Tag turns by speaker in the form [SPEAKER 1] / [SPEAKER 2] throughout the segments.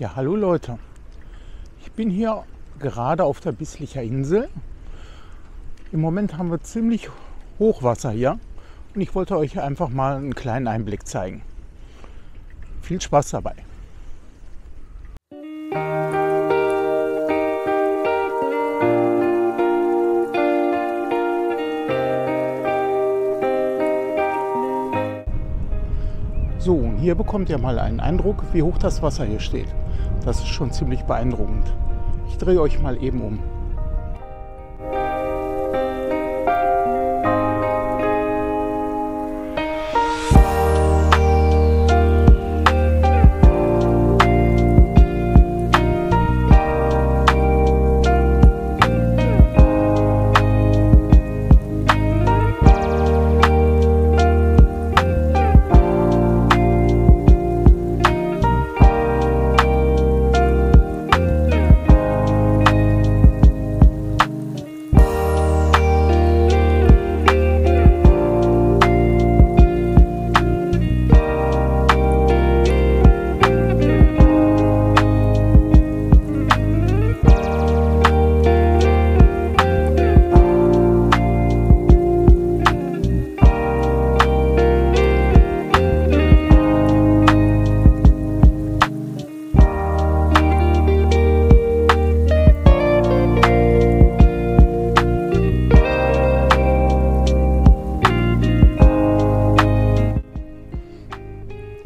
[SPEAKER 1] Ja, hallo Leute. Ich bin hier gerade auf der Bisslicher Insel. Im Moment haben wir ziemlich Hochwasser hier und ich wollte euch einfach mal einen kleinen Einblick zeigen. Viel Spaß dabei. Hier bekommt ihr mal einen Eindruck, wie hoch das Wasser hier steht. Das ist schon ziemlich beeindruckend. Ich drehe euch mal eben um.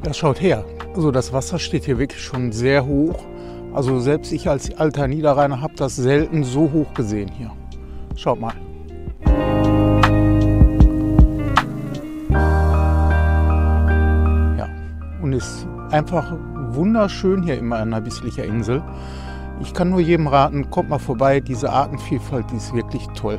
[SPEAKER 1] Ja, schaut her. Also das Wasser steht hier wirklich schon sehr hoch. Also selbst ich als alter Niederrheiner habe das selten so hoch gesehen hier. Schaut mal. Ja, und ist einfach wunderschön hier immer an der Bisslicher Insel. Ich kann nur jedem raten, kommt mal vorbei. Diese Artenvielfalt, die ist wirklich toll.